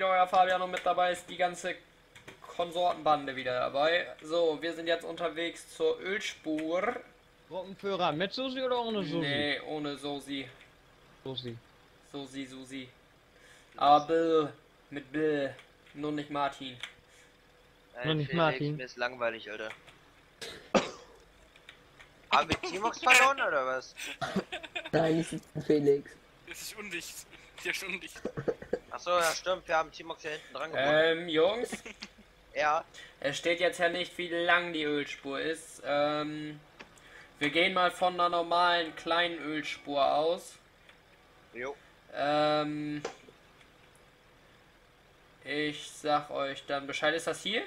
wieder euer Fabian und mit dabei ist die ganze Konsortenbande wieder dabei. So, wir sind jetzt unterwegs zur Ölspur. Gruppenführer mit Susi oder ohne Susi? Nee, ohne Sosi. Susi. Sosi, Susi. Aber Bill, mit Bill, nur nicht Martin. Nein, Noch nicht Felix, Martin. Mir ist langweilig, Alter. Haben wir Timox verloren oder was? Nein, ich sitze Felix. Das ist undicht. Hier ist undicht. Achso, ja stimmt, wir haben Timox ja hinten dran gebracht. Ähm, Jungs, Ja, es steht jetzt ja nicht, wie lang die Ölspur ist. Ähm, wir gehen mal von einer normalen kleinen Ölspur aus. jo. Ähm, ich sag euch dann Bescheid. Ist das hier?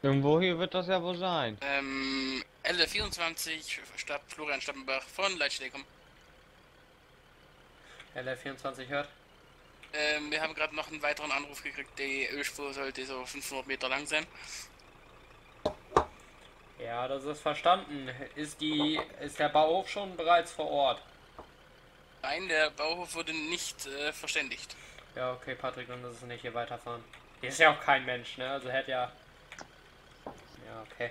Irgendwo hier wird das ja wohl sein. Ähm, L24, Stadt Florian Stappenbach von Leitschlägum. LR24 hört. Ähm, wir haben gerade noch einen weiteren Anruf gekriegt. Die Ölspur sollte so 500 Meter lang sein. Ja, das ist verstanden. Ist die, ist der Bauhof schon bereits vor Ort? Nein, der Bauhof wurde nicht äh, verständigt. Ja, okay, Patrick, dann ist es nicht hier weiterfahren. Hier ist ja auch kein Mensch, ne? Also hätte ja. Ja, okay.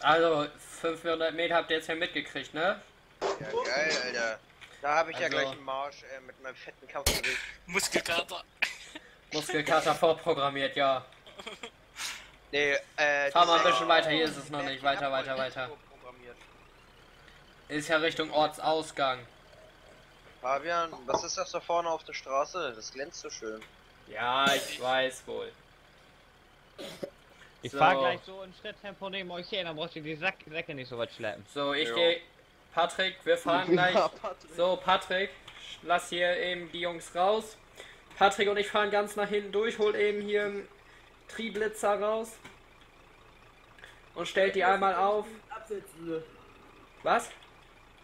Also, 500 Meter habt ihr jetzt ja mitgekriegt, ne? Ja, geil, Alter. Da habe ich ja Also- gleich einen Marsch äh, mit meinem fetten Kampfgewicht. Muskelkater. Muskelkater vorprogrammiert, ja. Nee, äh. Fahr mal ein bisschen weiter, hier ist es noch nicht. Weiter, weiter, weiter. vorprogrammiert. Ist ja Richtung Ortsausgang. Fabian, was ist das da vorne auf der Straße? Das glänzt so schön. Ja, ich weiß wohl. Ich So. fahr gleich so in Schritttempo neben euch her, dann braucht ihr die Sack Säcke nicht so weit schleppen. So, ich Jo. gehe. Patrick, wir fahren gleich. So, Patrick, lass hier eben die Jungs raus. Patrick und ich fahren ganz nach hinten durch, hol eben hier einen Triblitzer raus. Und stellt die einmal auf. Was?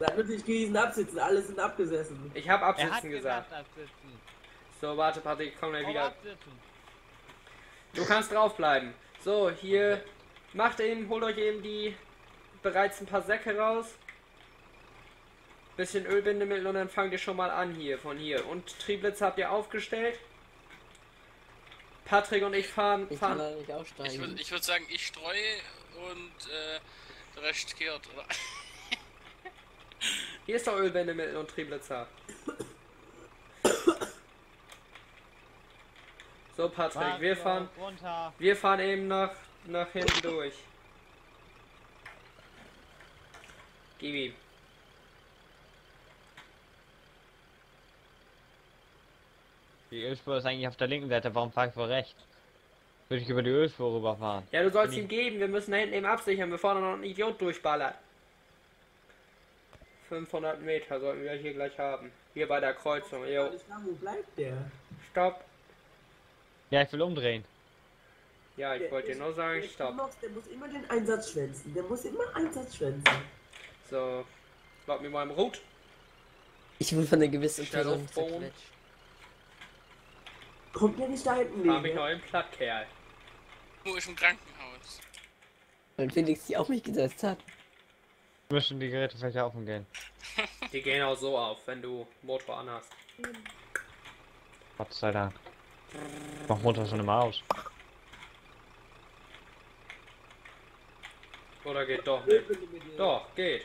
Sag wirklich Gießen absitzen, alle sind abgesessen. Ich habe Er hat absitzen gesagt. absitzen. So, warte, Patrick, komm gleich Komm, wieder. absitzen. Du kannst draufbleiben. So, hier. Macht eben, holt euch eben die bereits ein paar Säcke raus. Bisschen Ölbindemittel und dann fangt ihr schon mal an hier, von hier. Und Triblitzer habt ihr aufgestellt. Patrick und ich fahren, Ich kann fahren da nicht Ich würde würd sagen, ich streue und äh, der Rest kehrt, oder? Hier ist doch Ölbindemittel und Triblitzer. So, Patrick, wir fahren, Runter. wir fahren eben nach, nach hinten durch. Gib ihm. Die Ölspur ist eigentlich auf der linken Seite, warum fahr ich vor rechts? Würde ich über die Ölspur rüberfahren. Ja, du sollst ihm geben, wir müssen da hinten eben absichern, bevor noch ein Idiot durchballert. 500 Meter sollten wir hier gleich haben. Hier bei der Kreuzung. Jo, wo bleibt der? stopp. Ja, ich will umdrehen. Ja, ich wollte dir nur sagen, der stopp. Timox, Der muss immer den Einsatz schwänzen. Der muss immer Einsatz schwänzen. So, glaub mir mal im Rot. Ich wurde von einer gewissen Person zerquetscht. Kommt der nicht da hinten Hab ich noch einen Plattkerl. Wo ist im Krankenhaus? Weil Felix sich auf mich gesetzt hat. Müssen die Geräte vielleicht offen gehen. Die gehen auch so auf, wenn du Motor anhast. Gott sei Dank. Mach Motor schon immer aus. Oder geht doch nicht? Doch, geht.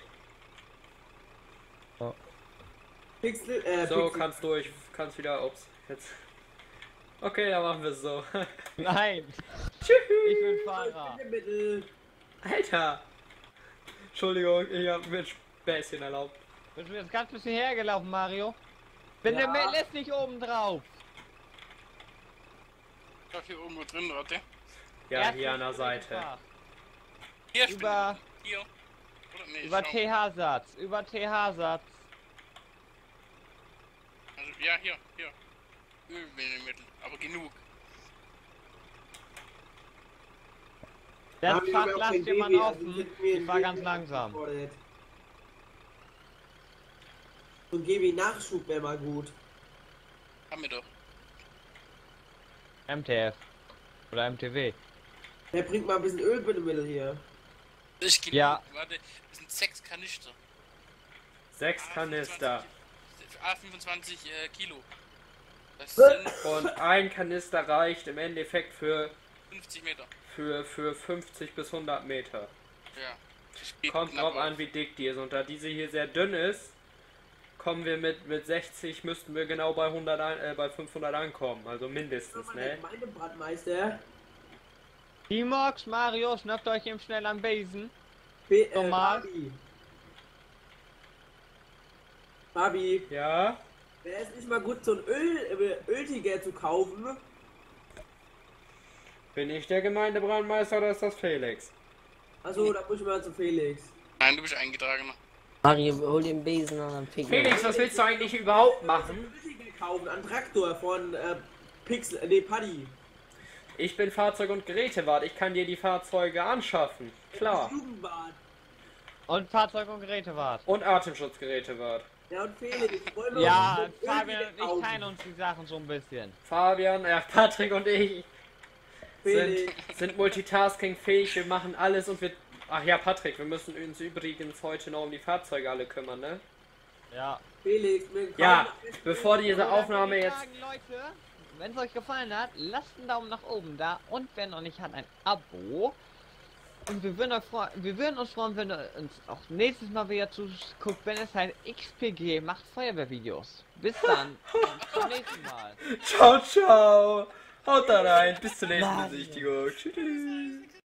Pixel, äh, So, Pixel. kannst durch, kannst wieder, ups, jetzt. Okay, dann machen wir es so. Nein! Tschüss. Ich bin Fahrer! Alter! Entschuldigung, ich hab mir ein Späßchen erlaubt. Bist du jetzt ganz bisschen hergelaufen, Mario? Bin der Ja. Mail lässt nicht oben drauf! Ich glaub, hier irgendwo drin, warte. Ja, Erst hier an der Seite. Hier, Über, Hier. Oder nee, über. TH-Satz, über TH-Satz. Also, ja, hier, hier. Ölmittel, aber genug. Das auch lasst jemand also offen. wir Ich fahr in ganz langsam. Und Gebi Nachschub wäre mal gut. Haben wir doch. MTF. Oder MTW. Der bringt mal ein bisschen Ölbindemittel hier. Ich genug. Ja. Warte, das sind sechs Kanister. Sechs Kanister. A25 äh, Kilo. Das sind Und ein Kanister reicht im Endeffekt für, 50 Meter. für, für 50 bis 100 Meter. Ja. Kommt drauf auf. an, wie dick die ist. Und da diese hier sehr dünn ist, kommen wir mit, mit 60, müssten wir genau bei 100, an- äh, bei 500 ankommen. Also mindestens, Der ne? Gemeindebrandmeister. Timox, Mario, schnappt euch eben schnell am Besen. B äh. Fabi. Fabi, Ja? Wäre es nicht mal gut, so ein Öl, äh, Öltiger zu kaufen? Bin ich der Gemeindebrandmeister oder ist das Felix? Achso, da muss ich mal zu Felix. Nein, du bist eingetragener. Mario, hol den Besen und dann wir. Felix, was willst du eigentlich überhaupt machen? Öltiger kaufen, einen Traktor von äh, Pixel, äh, nee, Paddy. Ich bin Fahrzeug- und Gerätewart. Ich kann dir die Fahrzeuge anschaffen. Klar. Und Fahrzeug- und Gerätewart. Und Atemschutzgerätewart. Ja, und Felix, wollen wir Ja, uns Fabian und ich teilen uns die Sachen so ein bisschen. Fabian, ja, Patrick und ich sind, Felix. sind multitasking-fähig. Wir machen alles und wir. Ach ja, Patrick, wir müssen uns übrigens heute noch um die Fahrzeuge alle kümmern, ne? Ja. Felix, Ja, bevor diese Aufnahme Ich jetzt. Sagen, Leute, wenn es euch gefallen hat, lasst einen Daumen nach oben da und wenn noch nicht hat, ein Abo. Und wir würden, wir würden uns freuen, wenn ihr uns auch nächstes Mal wieder zuguckt, wenn es heißt XPG macht Feuerwehrvideos. Bis dann. und zum nächsten Mal. Ciao, ciao. Haut da rein. Bis zur nächsten. Besichtigung. Tschüss.